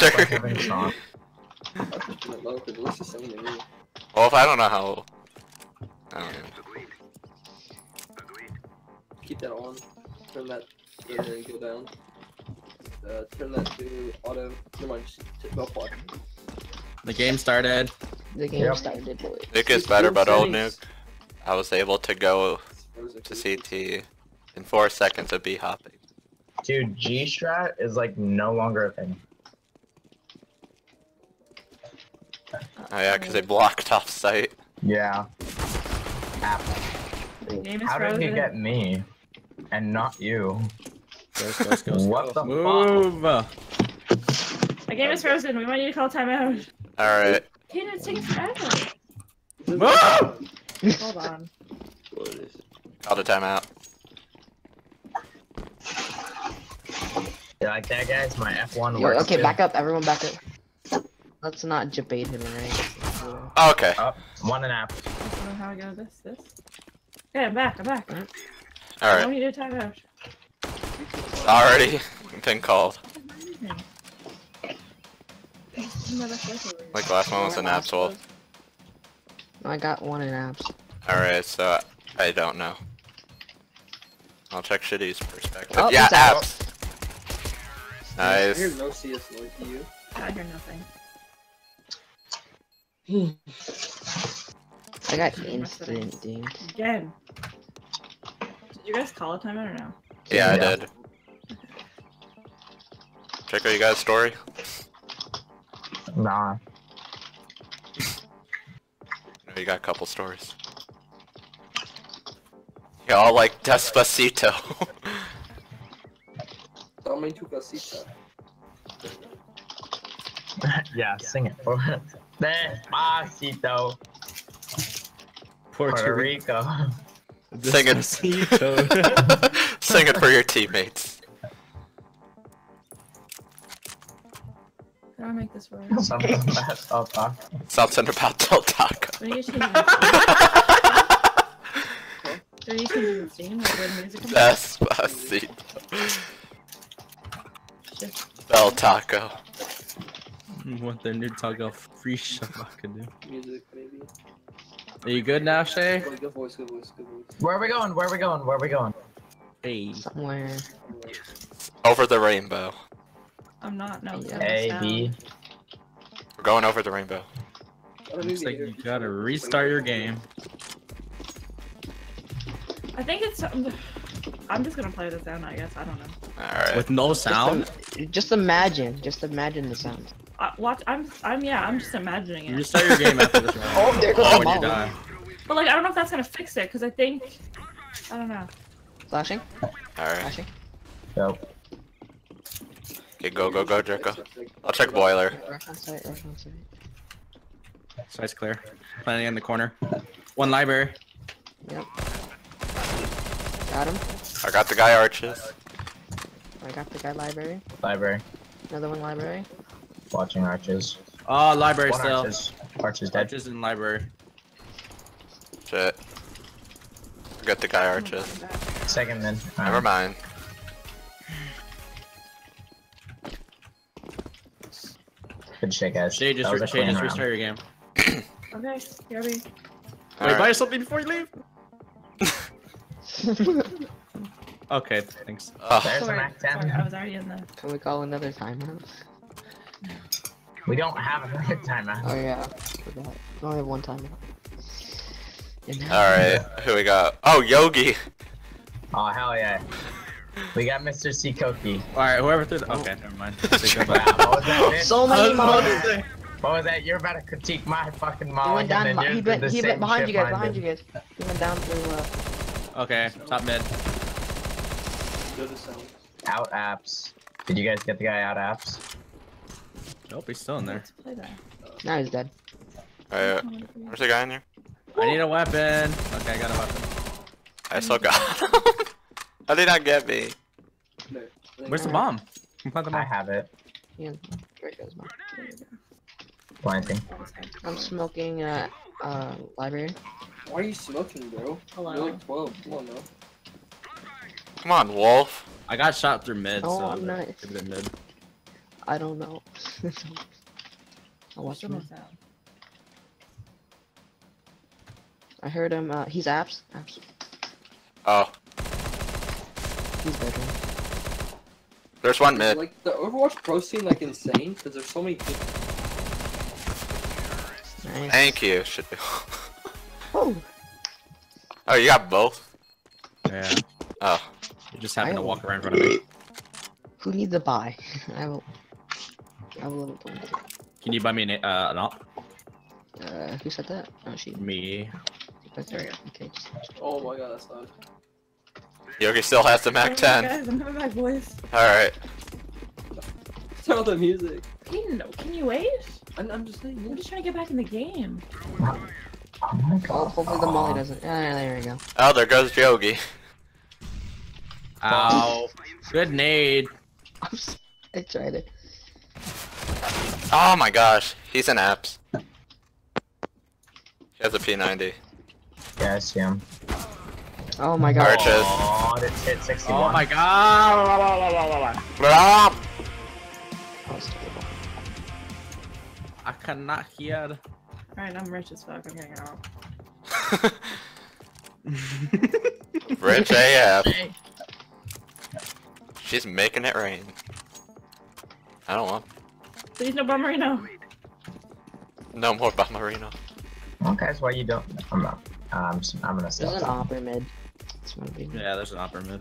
better. Like having song. I'm pushing it low because Alicia's so near me. Well, if I don't know how. I don't know. Keep that on. Turn that and then go down. Uh, turn that to auto. Never mind, just t- go quad. The game started. The game Yep. started, boy. Nuke is better, but old Nuke. I was able to go to CT in four seconds of B hopping. Dude, G strat is like no longer a thing. Oh yeah, because they blocked off site. Yeah. App. The is How did he get me? And not you? Goes, goes, goes. What the fuck? Move. The game is frozen. We might need to call timeout. Alright. Kid, it's taking forever. Move. Hold on. Called the timeout. You like that, guys? My F1 Yo, works. okay, too. back up, everyone back up. Let's not debate him, right? Oh, okay. Up. One and a half. I don't know how I go this, this. Okay, I'm back, I'm back. I Alright. don't need a timeout. Already been called. Like last one was an apps wolf. No, I got one in apps. Alright, so I don't know. I'll check Shitty's perspective. Oh, yeah, it's out. apps. I Nice. hear no CS noise to you. I hear nothing. I got instant, dude. Again. Did you guys call a timeout or no? Yeah, I did. Check out you guys' story. Nah. I you got a couple stories. Y'all like Despacito. Dame tu casita. yeah, sing it. Despacito. Puerto Puerto Rico. Sing it. Sing it for your teammates. How do I make this work? Something about El Taco. Something about Del Taco. What are you changing the Are you changing the theme? Like where the music comes from? Despacito. Shit. Del Taco. what their new taco free shabaka do. Music, maybe. Are you good now, Shay? Good voice, good voice, good voice. Where are we going? Where are we going? Where are we going? Hey. Somewhere. Over the rainbow. I'm not, no. Yeah. A, B. We're going over the rainbow. I Looks like you gotta restart your game. I think it's. I'm just gonna play this down, I guess. I don't know. Alright. With no sound? Just, im- just imagine. Just imagine the sound. Uh, watch. I'm. I'm. Yeah. I'm just imagining it. You start your game after this round. Oh, there goes Oh, when you die. But like, I don't know if that's gonna fix it, because I think. I don't know. Flashing? Alright. Flashing? Dope. Okay, go, go, go, Jerko. I'll check boiler. Rush on site, rush on site. Site's clear. Planning in the corner. One library. Yep. Got him. I got the guy arches. I got the guy library. Library. Another one library. Watching arches. Oh, library One still. arches. Arches dead. Arches in library. Shit. I got the guy arches. Second then. Never mind. Good shit, guys. Shay, just, re- Shay, just restart your game. Okay. Here we. Wait, Alright. buy something before you leave. Okay, thanks. Ugh. There's a Sorry, Mac sorry, 10. I was already in the. Can we call another timeout? We don't have a good timeout. Oh yeah. We only have one timeout. Alright, who we got? Oh, Yogi! Oh, hell yeah. We got Mr. C. Koki. Alright, whoever threw the. Okay, never mind. Wow, what was that. So many mobs. What was that? You're about to critique my fucking He went down. and He then yours went. did the He same went behind you guys. Behind you guys. He went down through. Uh, Okay, top mid. Go to sound. Out apps. Did you guys get the guy out apps? Nope, he's still in there. Let's now he's dead. Alright, where's the guy in here? I need a weapon. Okay, I got a weapon. I still got him. How did he not get me? Where's the bomb? Can plant the I bomb. have it. Yeah. There he goes. man. Planting. I'm smoking. Uh, uh, library. Why are you smoking, bro? Hello. You're like 12. Come on now. Come on, Wolf. I got shot through mid, Oh, so I'm nice. give it a mid. I don't know. I'll watch him. I heard him. Uh, he's apps. Apps. Oh, He's bedroom. there's one mid. Like the Overwatch Pro scene, like insane, because there's so many. Good... Nice. Thank you. Should be. Oh, Oh, you got both? Yeah. Oh. You just happened I to walk around in front of me. who needs a buy? I will. I will level twenty. Can you buy me an, uh, an op? Uh, who said that? Oh, she. Me. There we go. Okay. Just, Oh my god, that's loud. Yogi still has the Mac Oh, 10. Guys, I'm coming back, boys. Alright. Turn on the music. Can, can you wait? I'm, I'm just saying. I'm just trying to get back in the game. Oh my oh, hopefully the molly doesn't. Ah, there we go. Oh, there goes Yogi. Ow. Good nade. I tried it. Oh my gosh. He's in apps. He has a P90. Yeah, I see him. Oh my god. Arches. Oh, that's hit 61. Oh my god. Ah! That was terrible. I cannot hear. Alright, I'm rich as fuck. I'm getting out. Rich AF. She's making it rain. I don't want Please, no Bomberino. no more Bomberino. Well, guys, why you don't? I'm not. Um, I'm gonna There's stop. an opera mid. That's. Yeah, there's an opera mid.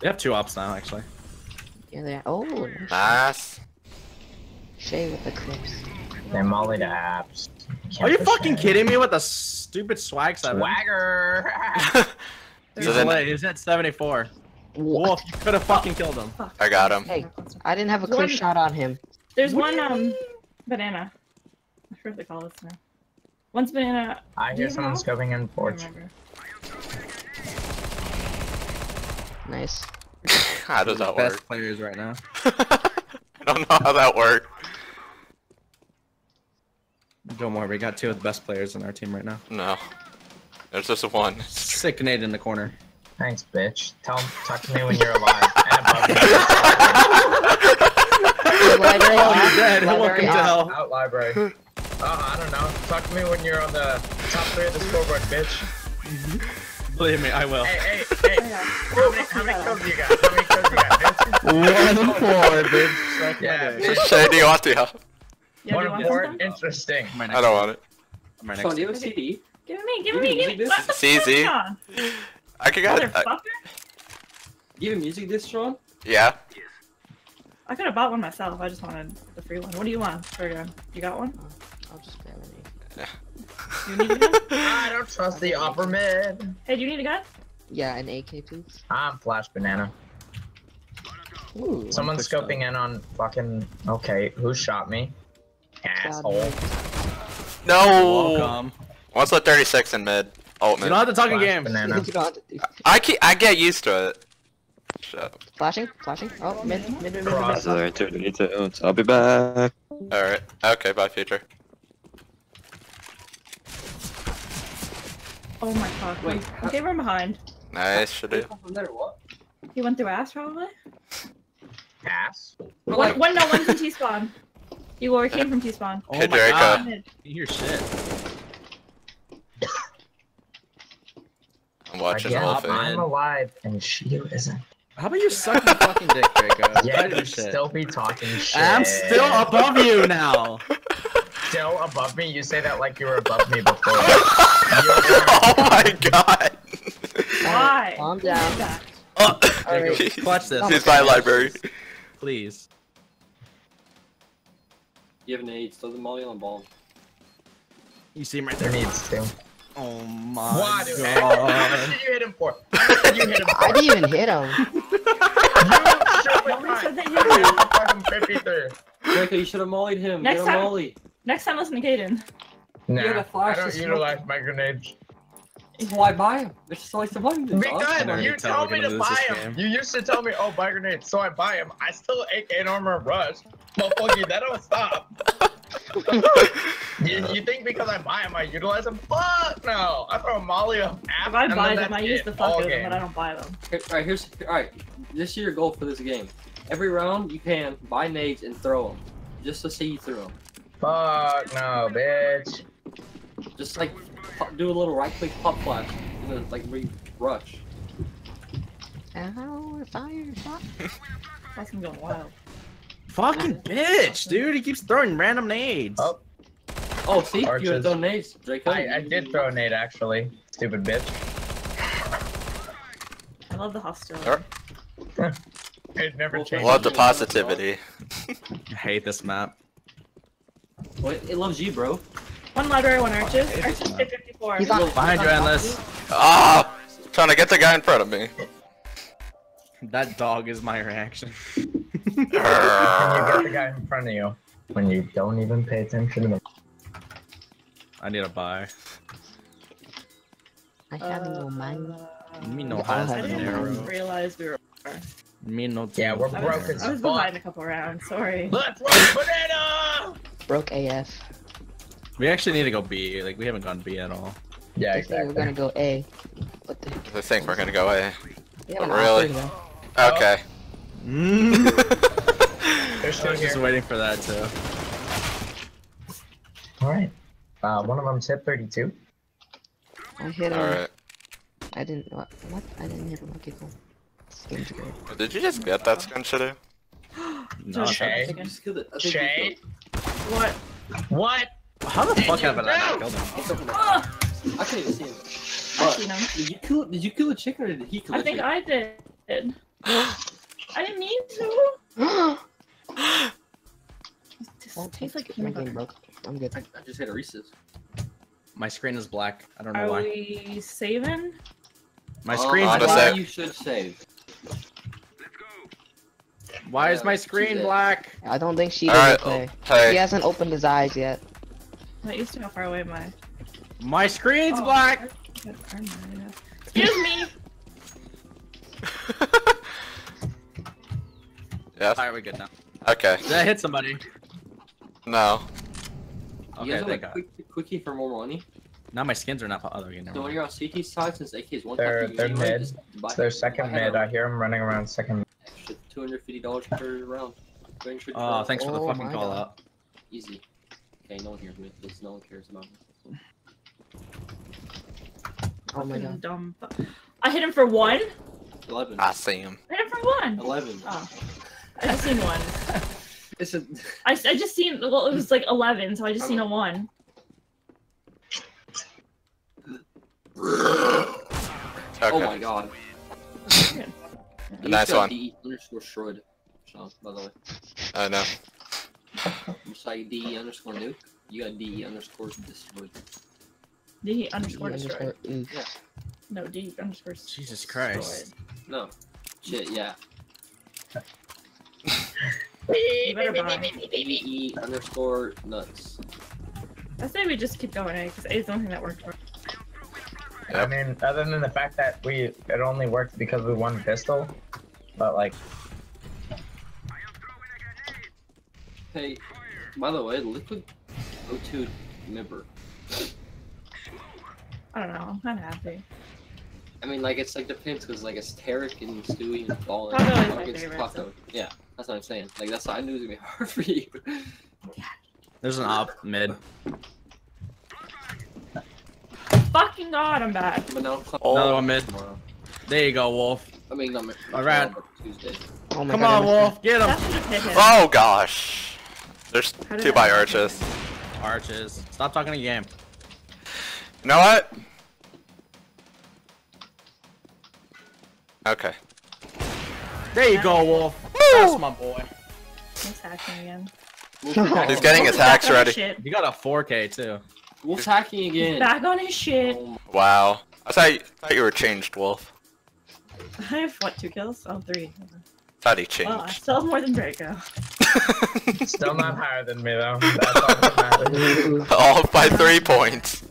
They have two ops now, actually. Yeah, they. Oh, nice. Nice. Shay with the clips. They molly to apps. Are you fucking push kidding me with the stupid swag that. seven? Swagger. He's, So then- late. He's at 74. What? Wolf, you could have fucking killed him. I got him. Hey, I didn't have a clear One- shot on him. There's one, um, banana. I forget what they call this now. One's banana. I hear you someone know? scoping in I porch. Nice. How does that Best work? players right now. I don't know how that works. Don't worry, we got two of the best players in our team right now. No. There's just one. Sick nade in the corner. Thanks, bitch. Tell talk to me when you're alive. and above me. Library Oh, off. you're dead. Library Welcome to hell. Out library. Oh, I don't know. Talk to me when you're on the top three of the scoreboard, bitch. Believe me, I will. Hey, hey, hey. How many, how many kills you got? How many kills you got, bitch? One and four, bitch. Suck Yeah, dick. bitch. Shay, do you want? Yeah, One you and want four. something? Interesting. My I don't want it. my next- Sean, do you have a CD? Give me, give it me, give me. this. What the CZ? Fuck, Sean? I could got it. I- Motherfucker. You have a music disc, Sean? yeah. I could have bought one myself. I just wanted the free one. What do you want for a gun? You got one? Uh, I'll just grab it. You need a gun? I don't trust the upper mid. hey, do you need a gun? Yeah, an AK, please. I'm flash banana. Ooh. Someone's push scoping in on fucking. Okay, who shot me? Asshole. No. Welcome. What's the 36 in mid? You don't Ultimate. have to talk in game. banana. you don't have to do. I keep, I get used to it. Shut up. Flashing, flashing. Oh, mid, mid, mid, mid, mid. Cross. mid. Alright, 32. I'll be back. Alright. Okay, bye, future. Oh my fuck. Wait, Wait. Okay, we're behind. Nice, should do. From there, what? He went through ass probably? Ass. But One, one, no, one's in T spawn. You or came from T spawn. Oh Hey, my Jericho. god. You hear shit. I'm watching Again, the whole thing. I'm alive and she isn't. How about you suck my fucking dick, Draco? Yeah, I do you still be talking shit. I'm still above you now. Still above me? You say that like you were above me before. oh my god. Why? Calm down. that? Uh, oh. Alright. Clutch this. He's my library. Please. you have nades, throw the molly on the ball. You see him right there there. needs to. Oh my Why, dude? How god. much did you hit him for? Did hit him for? I didn't even hit him. You should Nobody said that you have did. fucking 53. Draco, you should have mollied him. Next Get a time- molly. Next time, listen to Kaden. Nah, had a flash I don't utilize my grenades. Why buy him. There's just always the button. Because already you told me gonna buy them. You used to tell me, oh, buy grenades, so I buy them. I still AK and armor rush. Motherfucker, that don't stop. You, you think because I buy them, I utilize them? Fuck no. I throw a molly up app, If I buy them, I use the fuck all out of them, game. but I don't buy them. Alright, here's alright. This is your goal for this game. every round you can buy nades and throw them, just to see you throw them. Fuck no, bitch. Just like do a little right click pop flash and then like re rush. Ow, fire, fuck. That's him going wild. Fucking bitch, dude. He keeps throwing random nades. Oh. Oh, see, you Arches. had thrown nades, Draco. I, I did throw a nade actually. Stupid bitch. I love the hostility. Sure. It never Well, changed. Love the positivity. I hate this map. Well, it loves you, bro. One library, one arches. Arches it's hit 54. He's on- Behind you, Endless. Ah! Trying to get the guy in front of me. That dog is my reaction. When you get the guy in front of you, when you don't even pay attention to the I need a buy. I have no uh, money. Me no I has I no didn't narrow. realize we were. Me no. Yeah, we're I broke was, as I was behind a couple rounds. Sorry. Let's rock banana! Broke AF. We actually need to go B. Like we haven't gone B at all. Yeah, They say we're gonna go A. What the? I think we're gonna go A. We have an Really? offer, though. Mm. Okay. They're I still was just waiting for that too. Alright. Uh, one of them's hit 32. I hit him. Alright. I didn't. What? What? I didn't hit him. Okay, cool. Skin's good. Did you just get that skin shadow? No, Just- Shay. I just killed it. I Shay? What? What? how the fuck have I No! not killed him? killed. I couldn't even see him. I But, seen him. did you kill? Did you kill a chicken or did he kill I a think chicken? I did. I didn't mean to. This oh, tastes like my peanut butter. broke. I'm good. I, I just had a Reese's. My screen is black. I don't know Are why. we saving? My Oh, screen's Honestly- black. You should save. Let's go. Why is my screen black? I don't think she Alright. did okay. Oh, hey. He hasn't opened his eyes yet. I'm not used to how far away my. My screen's Oh, black. I- I'm not enough. Excuse me. yes? Alright, we're good now. Okay. Did I hit somebody? No. You Okay, guys have thank a God. quick, quickie for more money. Now my skins are not. Oh, okay, never So when mind. you're on CT side, since AK is one They're- tap, you they're anyway, mid. just buy- It's their second mid. I hear them running around second. Extra two hundred fifty dollars per round. Going Oh, round. thanks for the Oh fucking call God. out. Easy. Okay, no one hears me. Because no one cares about me. Oh my god. Dumb. I hit him for one. Eleven. I see him. I hit him for one. Eleven. Oh. I just seen one. It's a. I, I just seen well it was like eleven, so I just seen a one. Okay. Oh my god. A nice He's one. DE underscore Shroud. Sean, by the way. I know. Just like DE underscore nuke. You got DE underscore destroyed. D underscore He destroyed. underscore- No D underscore. Jesus destroyed. Christ. No. Shit, yeah. You better buy. Underscore nuts. I say we just keep going, eh, because A is the only thing that worked for. I mean, other than the fact that we it only worked because we won pistol, but like Hey, by the way, Liquid O2 member. I don't know. I'm kind of happy. I mean, like, it's like depends because, like, it's tarik and Stewie and Ball and Taco is my favorite, Taco. so- Yeah, that's what I'm saying. Like, that's I knew it was gonna be hard for you. There's an op mid. Fucking god, I'm back. But now, Oh. Another one mid. tomorrow. There you go, Wolf. I mean, not All right. Tuesday. Oh my Come god. On, Wolf. Get That him. should have hit. Oh gosh. There's two by arches. Arches. Stop talking to game. You know what? Okay. There you go, Wolf. That's my boy. He's hacking again. He's getting his Wolf's hacks ready. Shit. You got a 4K too. Wolf's hacking again. Back on his shit. Oh Wow. I thought you, thought you were changed, Wolf. I have what two kills? Oh, three. Thought he Well, I still have more than Draco. still not higher than me though. That's all that matters. All by three points.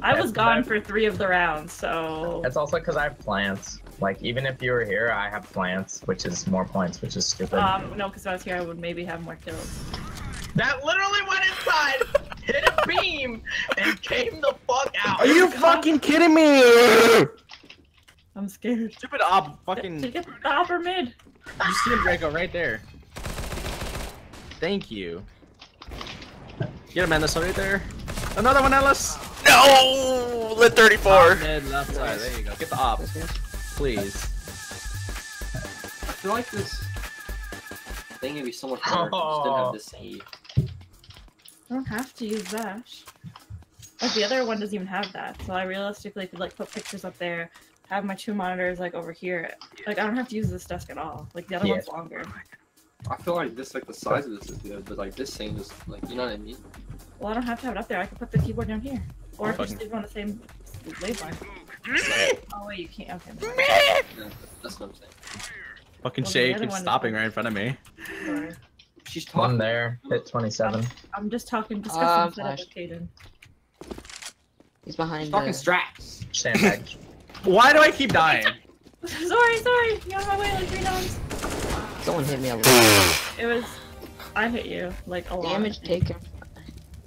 I was gone for three of the rounds, so That's also because I have plants. Like even if you were here, I have plants, which is more points, which is stupid. um no, because if I was here, I would maybe have more kills. that literally went inside, hit a beam, and came the fuck out. Are you fucking kidding me? I'm scared. Stupid op fucking. you get the upper mid? You see him, Draco, right there. Thank you. Get him, Ellis, right there. Another one, Ellis. No! Lit 34. Mid, left side. There you go. Get the op, please. I feel like this thing would be so much better if you just didn't have oh. this thingy. I don't have to use Bash. Like the other one doesn't even have that, so I realistically could like put pictures up there, have my two monitors like over here. Like I don't have to use this desk at all. Like the other Yeah. one's longer. I feel like this, like the size of this is good, but like this thing is like, you know what I mean? Well, I don't have to have it up there. I can put the keyboard down here, or if you Fucking- just leave it on the same wavelength. Oh wait, you can't. Okay. never Yeah, that's what I'm saying. Fucking Well, Shay keeps stopping right in front of me. Sorry. She's One talking. there, hit 27. I'm just talking, Ah, discussing setup with Caden. He's She's behind talking the... straps. Sandbag. Why do I keep dying? sorry, sorry. You're on my way like three times. Someone hit me a lot. It was. I hit you like a lot. Damage taken.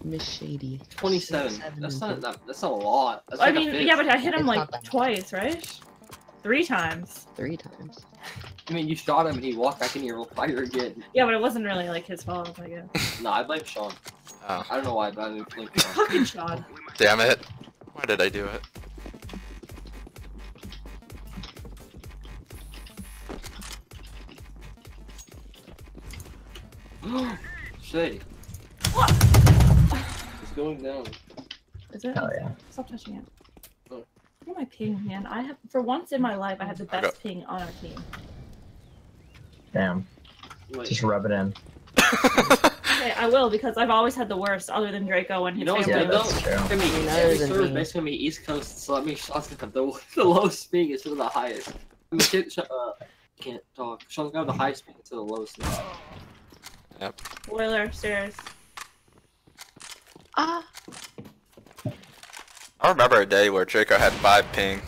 Miss Shady. 27. That's not that. That's not a lot. That's I like mean, yeah, but I hit him It's like not that much. twice, right? Three times. Three times. I mean, you shot him and he walked back in here. We'll fire again. Yeah, but it wasn't really like his fault, I guess. No, I blame Sean. Oh, I don't know why, but I blame Sean. Fucking Sean. damn it. Why did I do it? Shady. What? It's going down. Is it? Hell yeah. Stop touching it. Oh. Look at my ping, man. I have, for once in my life, I have the Okay. best ping on our team. Damn. Wait, Just rub it in. Okay, I will because I've always had the worst, other than Draco when you his know what's family good was. though? true. It's gonna be every server me. based gonna be East Coast, so that means Sean's gonna have the, the lowest ping instead of the highest. I mean, shit, sh- uh, can't talk. Sean's gonna have the highest ping instead of the lowest. Yep. Boiler upstairs. Ah! I remember a day where Draco had 5 ping.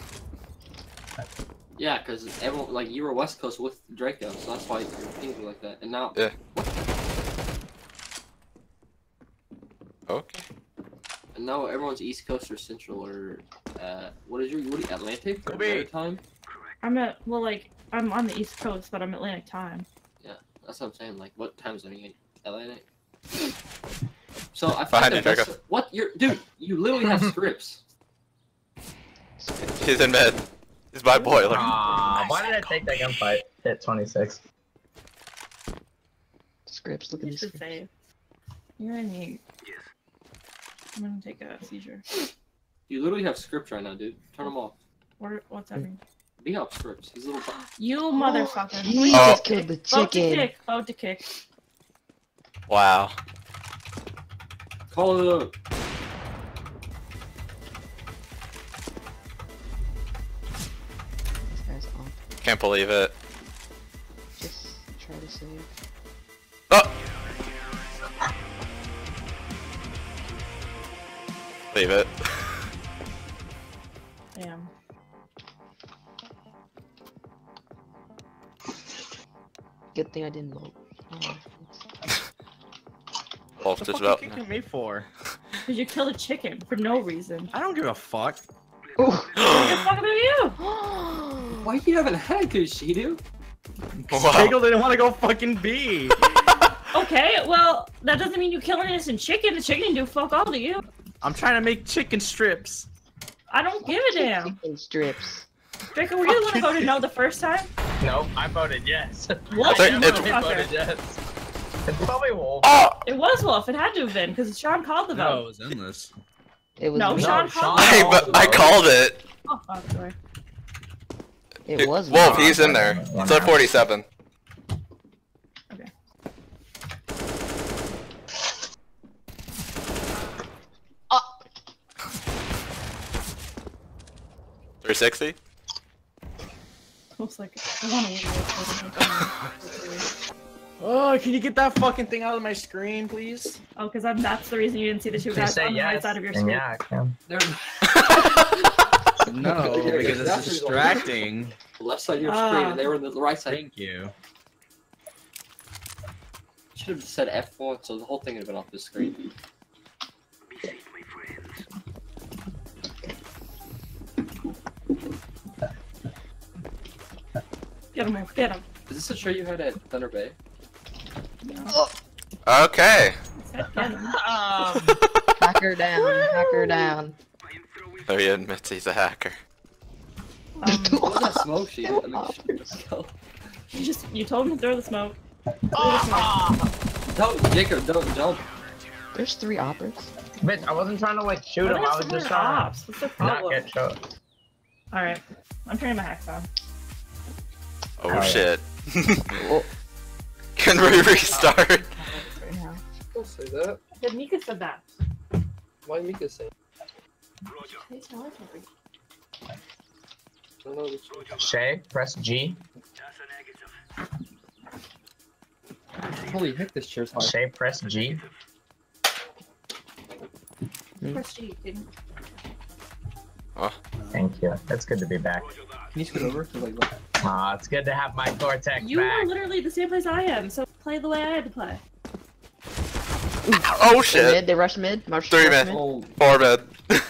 Yeah, because everyone like you were West Coast with Draco, so that's why your pings were like that. And now, Yeah. Okay. and now everyone's East Coast or Central or uh, what is your what is Atlantic or Kobe. time? I'm at, well, like, I'm on the East Coast, but I'm Atlantic time. Yeah, that's what I'm saying. Like, what time zone are you in? Atlantic. So I find you, the. What you're dude? You literally have scripts. He's in mid. He's by boiler. Ah, why did I take that gunfight? Hit 26. Scripts, look at You this. should save. You're in me. I'm gonna take a seizure. You literally have scripts right now, dude. Turn them off. What, what's that mean? Be up scripts. These little. You motherfucker. He Oh. just killed the chicken. Vote to kick. Vote to kick. Wow. Call it up. This guy's on. Can't believe it. Just try to save. Oh! Leave it. Damn. Good thing I didn't vote. Oh, Wolf What the just fuck about. you kicking me for? Because you killed a chicken for no reason. I don't give a fuck. What the fuck about you? Why you haven't had good Shidu? Wow. Bagel didn't want to go fucking B. Okay, well, that doesn't mean you kill an innocent chicken. The chicken didn't do fuck all to you. I'm trying to make chicken strips. I don't give a damn. Chicken strips. Draco, were you the one who voted no the first time? No, I voted yes. What? think you it's- I voted motherfucker? Yes. It's probably Wolf. Oh! It was Wolf. It had to have been because Sean called the No, it vote. was endless. It was No, me. Sean Sean called. I, but I called it. Oh, fuck, sorry. It was Wolf, me. he's in there. It's at 47. Okay. Oh. 360? Looks like I want to win. Oh, can you get that fucking thing out of my screen, please? Oh, because that's the reason you didn't see the two If you guys say on the right side of your screen. yeah, I can. No, because it's the reason why. distracting. the left side of your screen, ah. and they were on the right side. Thank you. Should have said F4, so the whole thing would have been off the screen. Get him, Wolf. Get him. Is this a tray you had at Thunder Bay? Okay. Said. Hacker down, hacker down. So he admits he's a hacker. Um, What that smoke sheet? I mean, shit. you just you told him to throw the smoke. Don't, Jacob, don't jump. There's three operas. Bitch, I wasn't trying to like shoot What him. I was just there trying ops? What's the to not problem? get shot. All right, I'm turning my hacks on. Oh Oh, shit. Oh, Can we restart? right now. Don't say that. Did Mika said that? Why did Mika say? Hey, tell her something. I don't know which one. Shay, press G. Holy heck, this chair's hard. Shay, press G. Press G. didn't- Thank you. It's good to be back. Can you scoot over to like that? Aw, it's good to have my Cortex You are literally the same place I am, so play the way I had to play. Oh They shit. mid, they rush mid. Rush, Three rush mid. Oh, Four bed. I'm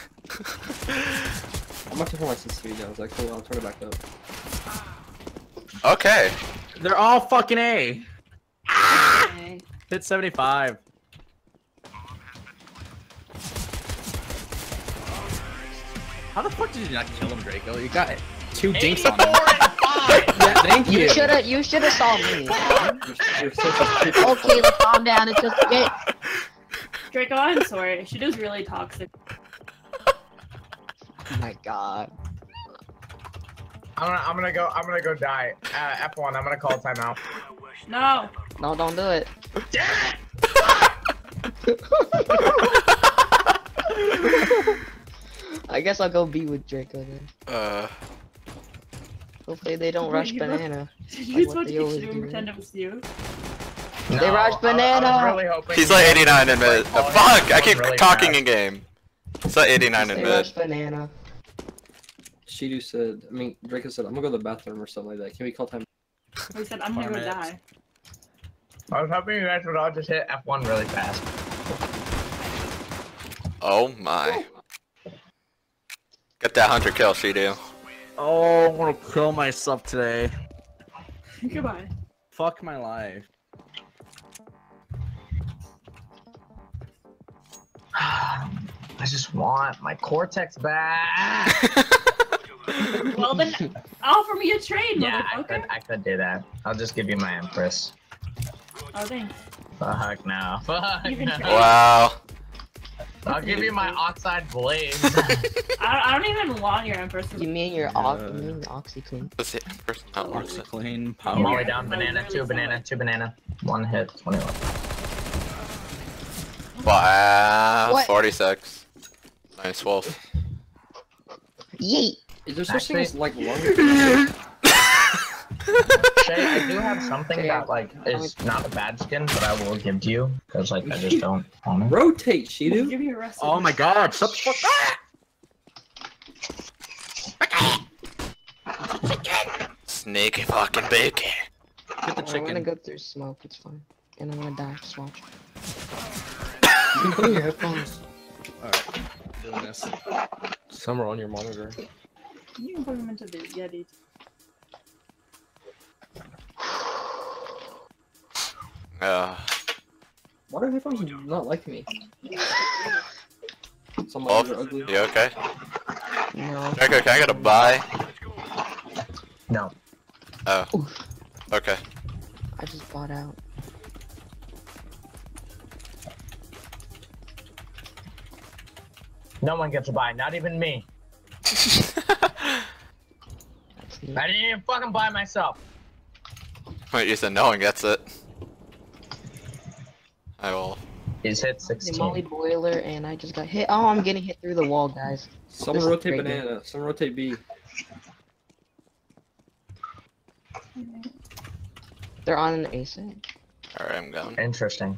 about to put my sensitivity I was like, hold on, turn it back up. okay. They're all fucking A. Okay. Hit 75. How the fuck did you not kill him, Draco? You got two dinks on him. Yeah, thank you. You should have, you should have saw me. You're, you're such a creep. okay, let's calm down. It's just a bit. Draco, I'm sorry. She was really toxic. Oh my god. I'm gonna, I'm gonna go, I'm gonna go die. Uh, F1, I'm gonna call timeout. No. No, don't do it. I guess I'll go B with Draco then. Uh, Hopefully they don't rush You banana. Did you just what want to they get always do, pretend it was you? They No, rushed I- I banana. really he's like 89 in would, mid. like, Uh, fuck! I F1 keep really talking fast. in game. He's like 89 in They rush banana. Shidu said, I mean, Draco said, I'm gonna go to the bathroom or something like that. Can we call time? He said, I'm gonna go die. I was hoping you guys would all just hit F1 really fast. Oh my. Get that 100 kill, Shidu. Oh, I'm gonna kill myself today. Goodbye. Fuck my life. I just want my Cortex back. Well then, offer me a trade, yeah, I motherfucker. could, I could do that. I'll just give you my Empress. Oh, thanks. Fuck no. Fuck no. Wow. I'll give you my Oxide blade. I, I don't even want your Empress. You mean your ox? Yeah. You mean the oxyclean? Let's see. First, not worth it. Clean I'm power. all Yeah, way down I banana, really two saw banana, it. two banana. One hit, 21. Wow. What? 46. Nice wolf. Yeet. Is there such thing Actually- as like lung? Shay, I do have something Okay, that like is not a bad skin, but I will give to you because like I just don't want it. Rotate, Shidu. Give me a rest. Oh my god, shut the fuck up! Sneaky fucking bacon. Get the I'm gonna go through smoke. It's fine. And I'm gonna die. Just watch. You can put in your headphones Alright, doing this. somewhere on your monitor. You can put him into the Yeti. Uh, Why do headphones not like me? Some Wolf, are ugly. you okay? No. Draco, can I get a buy? No. Oh. Okay. I just bought out. No one gets a buy, not even me. I didn't even fucking buy myself. Wait, you said no one gets it. I will. He's hit The Molly 16. boiler, and I just got hit. Oh, I'm getting hit through the wall, guys. Some This rotate great, banana. Some rotate B. They're on an ace. Alright, I'm going. Interesting.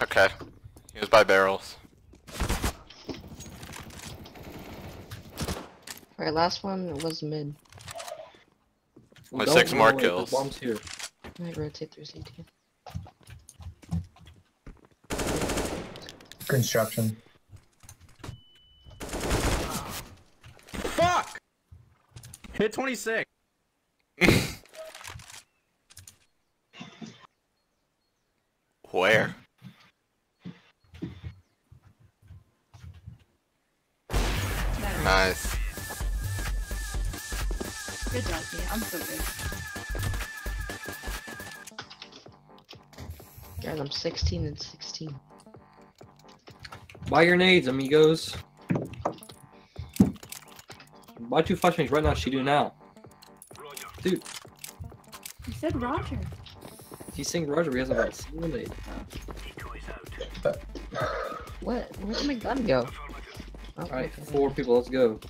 Okay. He was by barrels. Alright, last one was mid. With Don't six more run the kills. Bomb's here. I might rotate through CT. Construction. Fuck! Hit hit 26. Where? Nice. Good job, me. I'm so good. Guys, I'm 16 and 16. Buy your nades, amigos. Buy two flashbangs right now, Shidu now. Dude. You said Roger. He's saying Roger, he has about single nade. What? Where did my gun go? Oh, Alright, four people, let's go.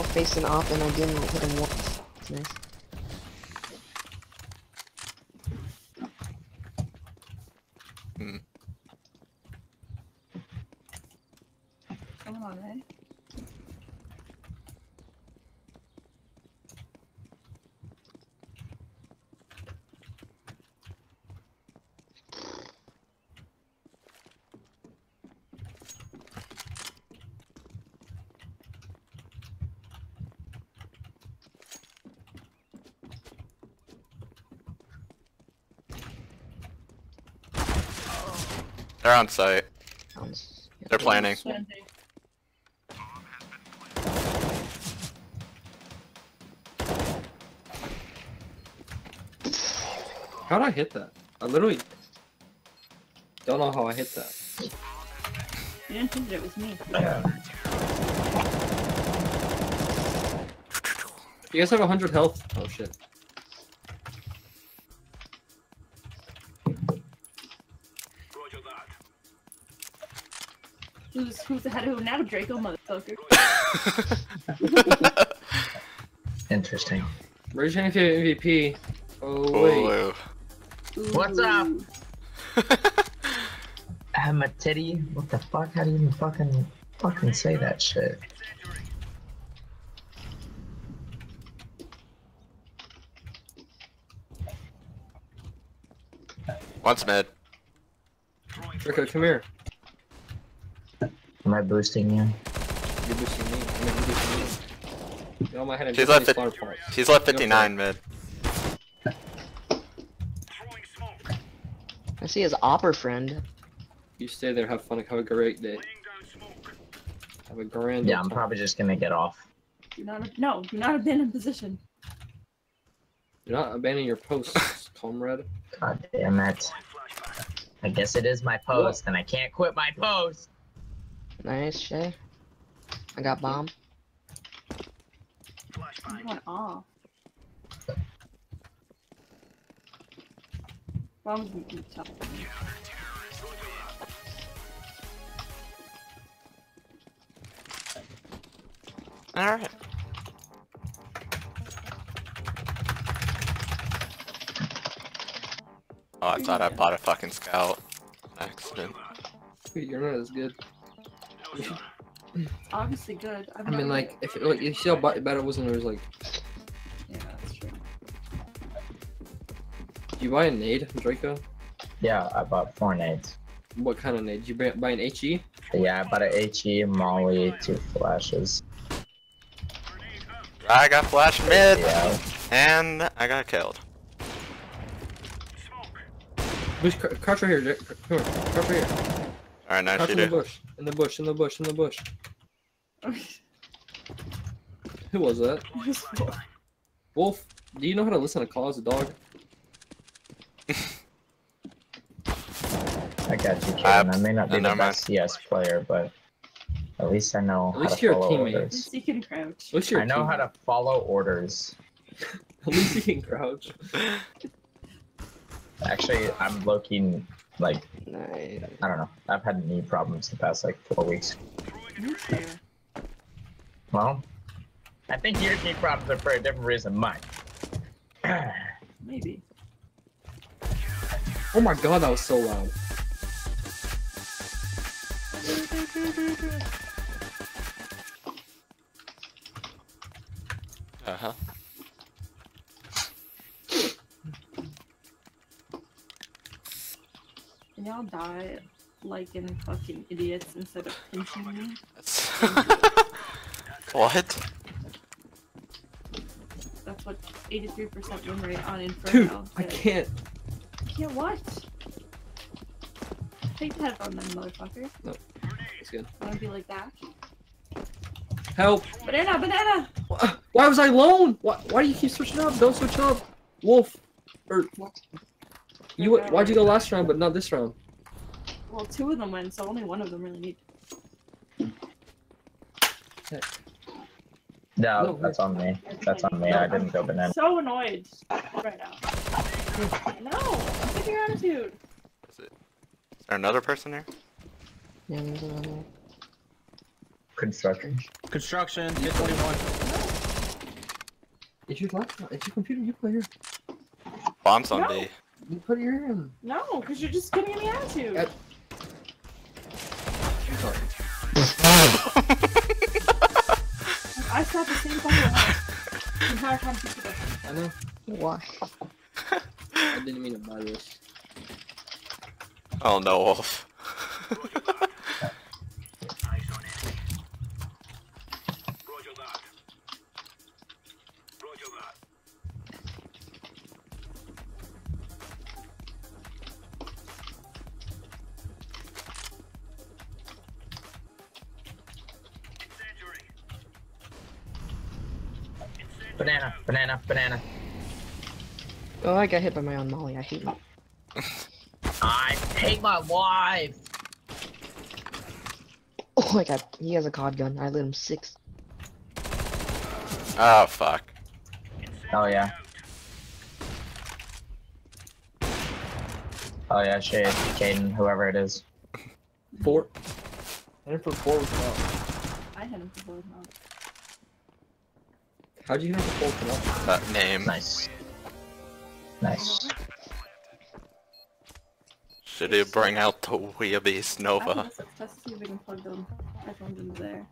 I was facing off and I didn't hit him once. It's nice. Come on, man. They're on site. They're planning. How'd I hit that? I literally don't know how I hit that. You didn't think it was me. You guys have 100 health? Oh shit. Who's who's ahead of who now, Draco, motherfucker? Interesting. Raise your hand if MVP. Oh, oh wait. Ooh. What's up? I'm a titty. What the fuck? How do you even fucking fucking say that shit? One's mid. Draco, come here. Am I boosting you? You're boosting me. I mean, boosting me. Get on my head and She's left these it- flower pots. She's left 59 mid. I see his opera friend. You stay there, have fun, have a great day. Have a grand Yeah, I'm time. probably just gonna get off. Do not no, do not abandon position. You're not abandoning your post, comrade. God damn it. I guess it is my post, and I can't quit my post. Nice, Shay. I got bomb. I went off. Bombs in top. Alright. Oh, I thought I bought a fucking scout. Accident. Wait, You're not as good. Obviously good. I've I mean, like, if like, you see how ba- bad it was when there was like, Yeah, that's true. you buy a nade, Draco? Yeah, I bought four nades. What kind of nade? You buy, buy an HE? Yeah, I bought a HE, Molly, two flashes. I got flash mid, Yeah. and I got killed. Bush, cr- crouch right here, Draco. Come here, crouch right here. Alright, nice Crouch you in the do. bush, in the bush, in the bush, in the bush. Who was that? Wolf, do you know how to listen to calls, a dog? I got you, Kevin. Uh, I may not be no, the never mind. best CS player, but at least I know At how least to you're a follow teammate. At least you can crouch. At least you're I a know how to follow orders. At least you can crouch. Actually, I'm looking like Nice. I don't know. I've had knee problems the past like four weeks. Well, I think your knee problems are for a different reason than mine. Maybe. Oh my god, that was so loud. Uh huh. Y'all die like in fucking idiots instead of pinching me? what? That's what 83% win rate on Inferno. Dude, Inferno. I did. can't. Yeah, what? Take the headphone then, motherfucker. No. It's good. Wanna be like that? Help! Banana, banana! Why- Why was I alone? Why, why do you keep switching up? Don't switch up. Wolf. Er, or you? Why'd you go last round but not this round? Well, two of them win, so only one of them really need. No, No, that's on me. That's on me. I didn't go banana. So annoyed right now. no, look at your attitude. Is, it, is there another person here? Yeah, there's another one. Construction. Construction, hit 21. It's your laptop. It's your computer. You play here. Bombs on No. B. You put it in. No, because you're just giving me attitude. Uh, I saw the same fucking one. The entire time she did it. I know. Why? I didn't mean to buy this. oh no, got hit by my own molly. I hate it. I hate my wife. Oh my god, he has a cod gun. I lit him six. Oh fuck. Oh yeah. Oh yeah, Shade, Caden, whoever it is. Four. I didn't put four with that. I hit him for both now. How'd you hit for four with that? That name. Nice. Nice. Should he bring out the Weeabix I Nova? have to test to see if we can plug them headphones into there.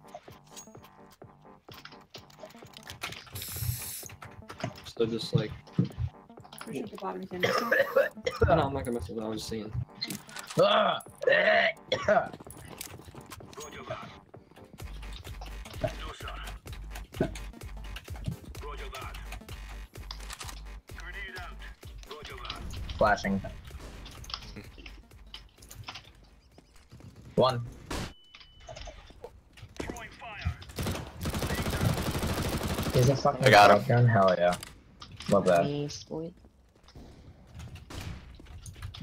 So just like, Push up the bottom you can. It's not- no, no, I'm not gonna mess with that. I was just saying. Ah, eh, Flashing. One. He's a fucking I got him. shotgun? Hell yeah. Love that. Nice, boy.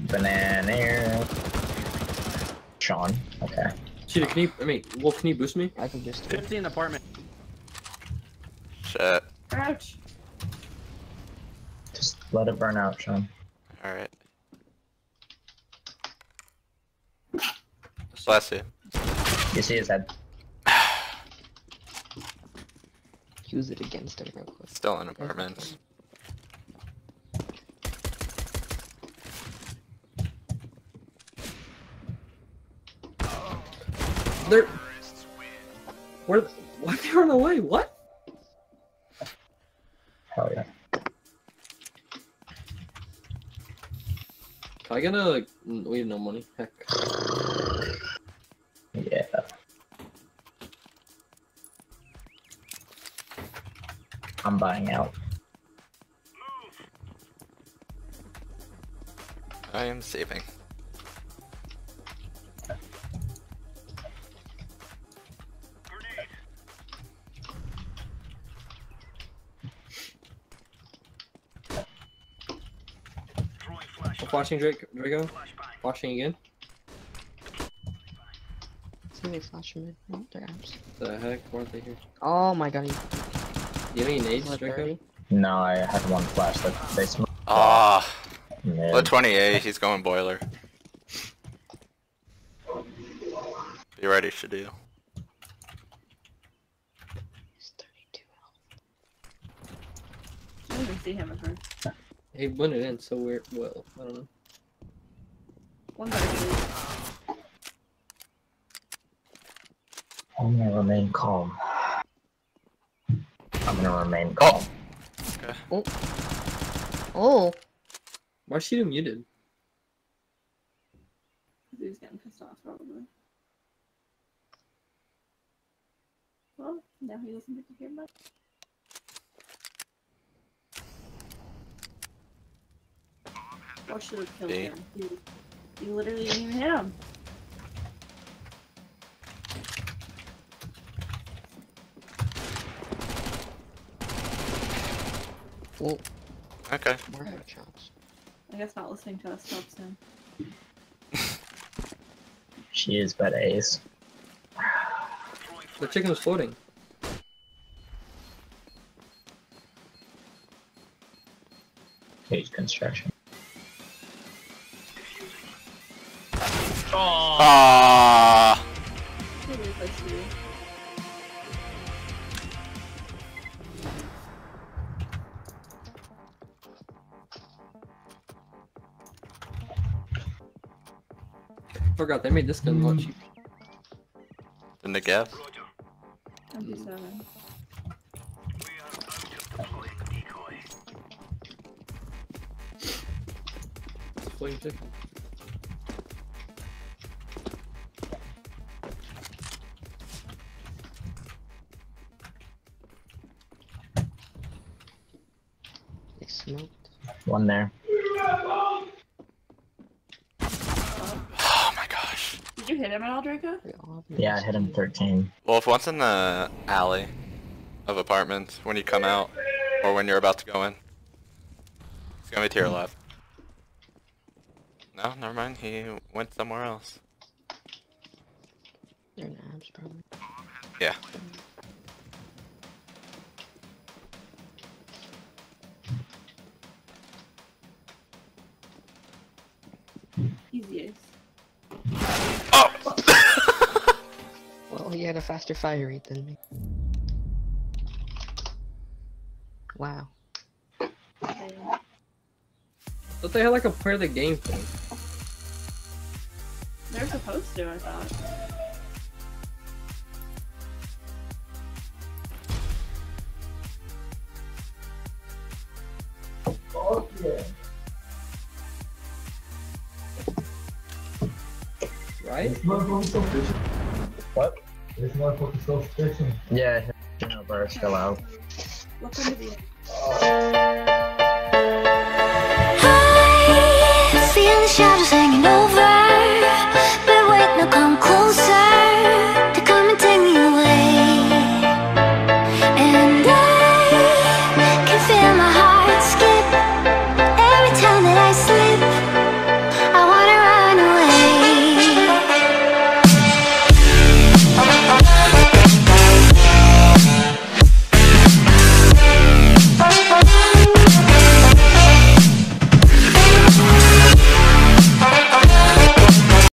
Banana. Sean. Okay. Cheetah, can you? I mean, Wolf, can you boost me? I can just. 15 apartment. Shit. Ouch! Just let it burn out, Sean. Bless you. You see his head. Use it against him real quick. Still in apartments. They're. Where? Why'd they run away? What? Hell yeah. Can I get a like? mm, We have no money. Heck. I'm out. I am saving. I'm flashing Drake, Draco. Flashing again. See me flash him in. Oh, they're apps. The heck? Why aren't they here? Oh my god, he Do you have any nades, lit Draco? No, I had one flash that they smoked. Ah, Yeah. Blood 28, he's going boiler. Be ready, Shidu. He's 32 I didn't even see him at first. He went it in so weird. Well, I don't know. One better dude. I'm gonna remain calm. I'm gonna remain calm. Oh. Oh. oh, Why is she muted? getting pissed off probably. Well, now he doesn't get to hear much. Or should have killed See? him. You, you literally didn't even hit him. Well, Okay. more headshots. I guess not listening to us helps him. She is but ace. The chicken was floating. Cage construction. Ah. Really Forgot they made this gun a lot hmm. cheaper. The Negev. MP7. Floating chicken. They smoked. One there. Oh my gosh. Did you hit him at all, Draco? They all have Yeah, I hit him 13. Well, if one's in the alley of apartments when you come out, or when you're about to go in, it's gonna be to your left. No, never mind. He went somewhere else. They're in abs, probably. Yeah. Well, he had a faster fire rate than me. Wow. Damn. Thought they had like a part of the game thing. They're supposed to, I thought. Right? What? Yeah, hit him, but still out. What Look under the